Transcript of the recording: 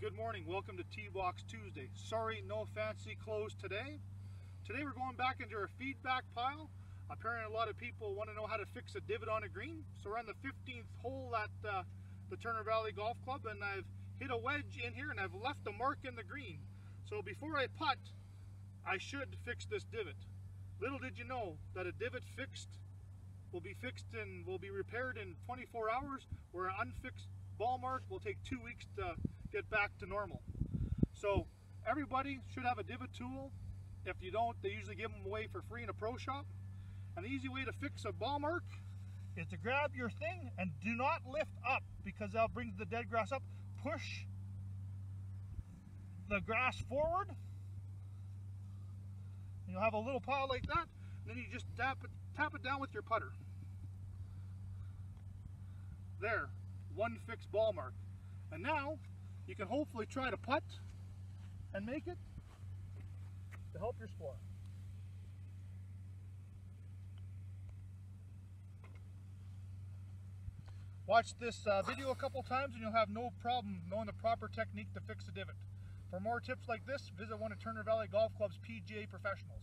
Good morning. Welcome to Tee Box Tuesday. Sorry, no fancy clothes today. Today we're going back into our feedback pile. Apparently a lot of people want to know how to fix a divot on a green. So we're on the 15th hole at uh, the Turner Valley Golf Club and I've hit a wedge in here and I've left a mark in the green. So before I putt, I should fix this divot. Little did you know that a divot fixed will be fixed and will be repaired in 24 hours, where an unfixed ball mark will take two weeks to get back to normal. So everybody should have a divot tool. If you don't, they usually give them away for free in a pro shop. An easy way to fix a ball mark is to grab your thing and do not lift up because that'll bring the dead grass up. Push the grass forward. You'll have a little pile like that. Then you just tap it, tap it down with your putter. There, one fixed ball mark. And now you can hopefully try to putt and make it to help your score. Watch this uh, video a couple times and you'll have no problem knowing the proper technique to fix a divot. For more tips like this, visit one of Turner Valley Golf Club's PGA professionals.